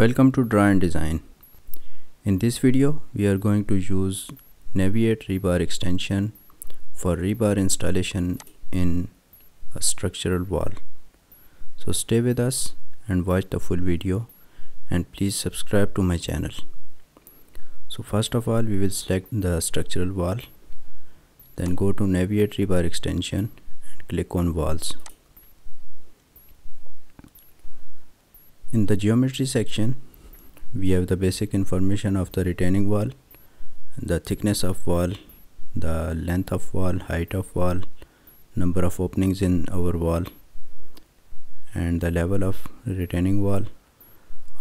Welcome to Draw and Design. In this video we are going to use Naviate rebar extension for rebar installation in a structural wall. So stay with us and watch the full video and please subscribe to my channel. So first of all we will select the structural wall then go to Naviate rebar extension and click on walls. In the geometry section, we have the basic information of the retaining wall, the thickness of wall, the length of wall, height of wall, number of openings in our wall, and the level of retaining wall,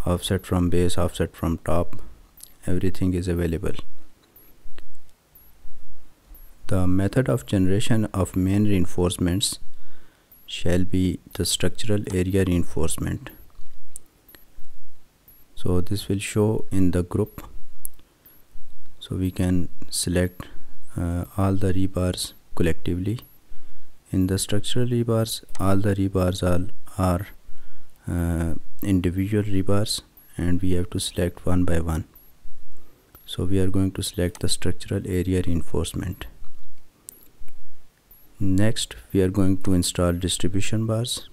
offset from base, offset from top, everything is available. The method of generation of main reinforcements shall be the structural area reinforcement so this will show in the group. So we can select uh, all the rebars collectively. In the structural rebars all the rebars are, are uh, individual rebars and we have to select one by one. So we are going to select the structural area reinforcement. Next we are going to install distribution bars.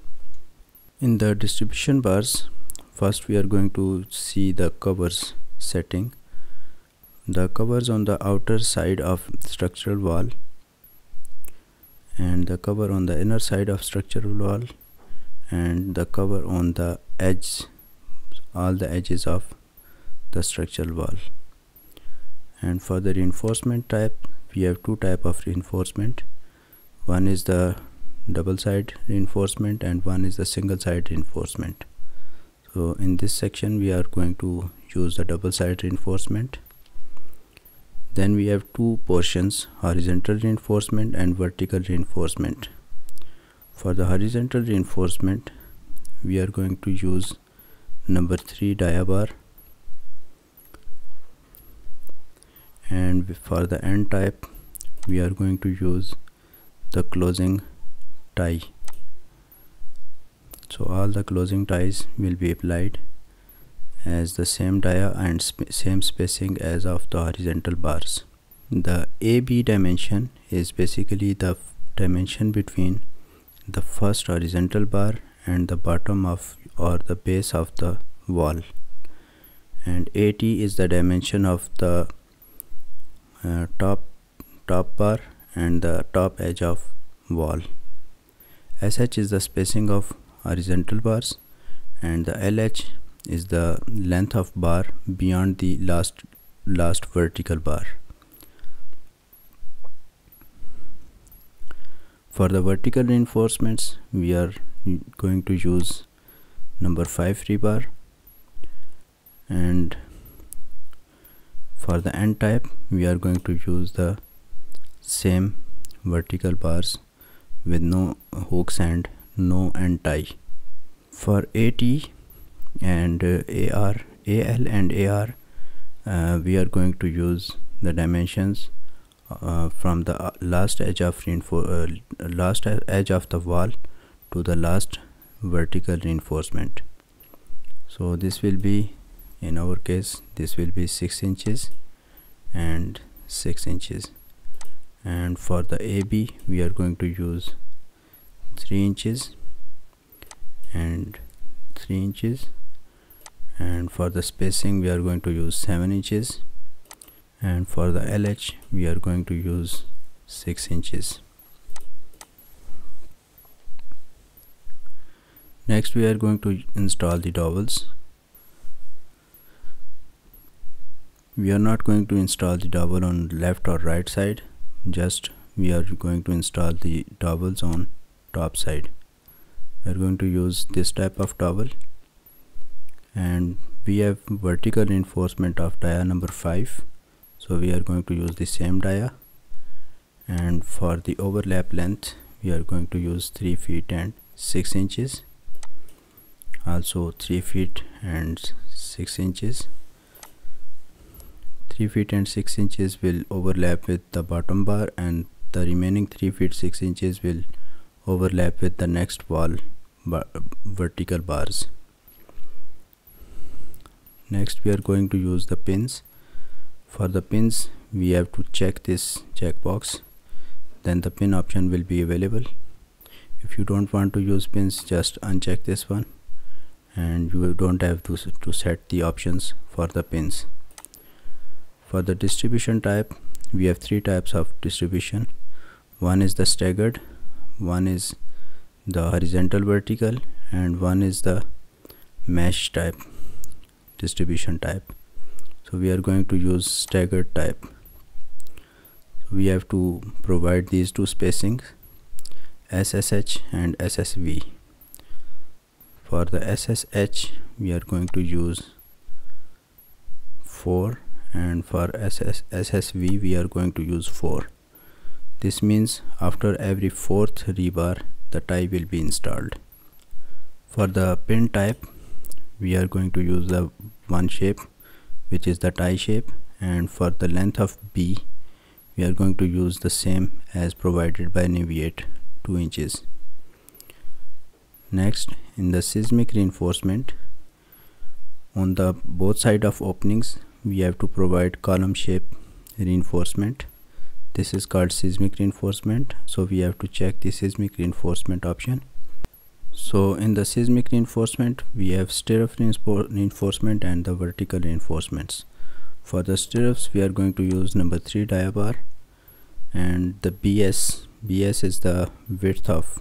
In the distribution bars first we are going to see the covers setting. The covers on the outer side of structural wall and the cover on the inner side of structural wall and the cover on the edge all the edges of the structural wall. And for the reinforcement type we have two type of reinforcement. One is the double side reinforcement and one is the single side reinforcement so in this section we are going to use the double side reinforcement. Then we have two portions horizontal reinforcement and vertical reinforcement. For the horizontal reinforcement we are going to use number 3 dia bar. And for the end type we are going to use the closing tie so all the closing ties will be applied as the same dia and sp same spacing as of the horizontal bars. The AB dimension is basically the dimension between the first horizontal bar and the bottom of or the base of the wall. And AT is the dimension of the uh, top top bar and the top edge of wall. SH is the spacing of horizontal bars and the LH is the length of bar beyond the last last vertical bar. For the vertical reinforcements we are going to use number 5 rebar and for the end type we are going to use the same vertical bars with no hooks and no and tie. For AT and uh, AR AL and AR uh, we are going to use the dimensions uh, from the uh, last edge of uh, last edge of the wall to the last vertical reinforcement. So this will be in our case this will be 6 inches and 6 inches. And for the AB we are going to use 3 inches and 3 inches. And for the spacing we are going to use 7 inches. And for the LH we are going to use 6 inches. Next we are going to install the dowels. We are not going to install the dowel on left or right side. Just we are going to install the dowels on top side. We are going to use this type of dowel. And we have vertical reinforcement of dia number 5 so we are going to use the same dia. And for the overlap length we are going to use 3 feet and 6 inches. Also 3 feet and 6 inches. 3 feet and 6 inches will overlap with the bottom bar and the remaining 3 feet 6 inches will overlap with the next wall vertical bars. Next we are going to use the pins. For the pins we have to check this checkbox. Then the pin option will be available. If you don't want to use pins just uncheck this one. And you don't have to, to set the options for the pins. For the distribution type we have three types of distribution. One is the staggered one is the horizontal vertical and one is the mesh type distribution type. So we are going to use staggered type. We have to provide these two spacings SSH and SSV for the SSH we are going to use 4 and for SS SSV we are going to use 4 this means after every fourth rebar the tie will be installed. For the pin type we are going to use the one shape which is the tie shape and for the length of B we are going to use the same as provided by Naviate 2 inches. Next in the seismic reinforcement on the both side of openings we have to provide column shape reinforcement this is called seismic reinforcement. So we have to check the seismic reinforcement option. So in the seismic reinforcement we have stirrup reinforcement and the vertical reinforcements. For the stirrups we are going to use number 3 diabar and the BS BS is the width of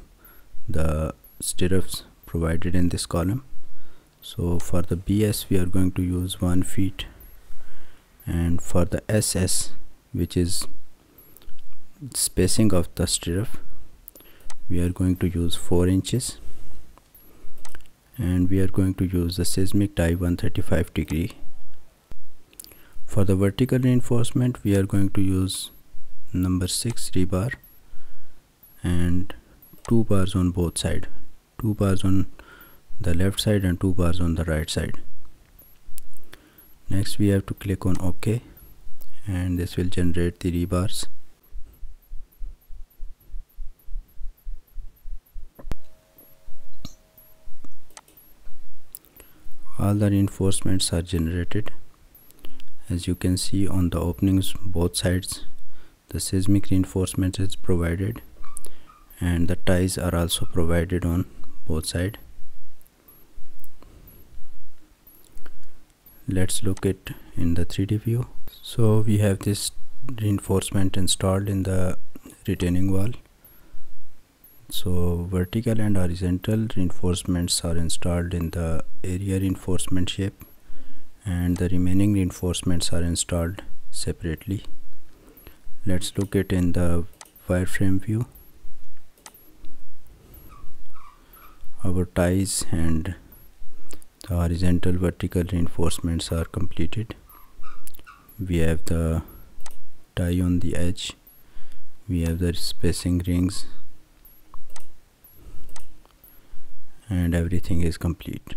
the stirrups provided in this column. So for the BS we are going to use 1 feet. And for the SS which is spacing of the stirrup we are going to use 4 inches. And we are going to use the seismic tie 135 degree. For the vertical reinforcement we are going to use number 6 rebar and two bars on both side. Two bars on the left side and two bars on the right side. Next we have to click on ok. And this will generate the rebars all the reinforcements are generated. As you can see on the openings both sides the seismic reinforcement is provided and the ties are also provided on both sides let's look it in the 3d view. So we have this reinforcement installed in the retaining wall so vertical and horizontal reinforcements are installed in the area reinforcement shape and the remaining reinforcements are installed separately. Let's look at in the wireframe view. Our ties and the horizontal vertical reinforcements are completed. We have the tie on the edge. We have the spacing rings and everything is complete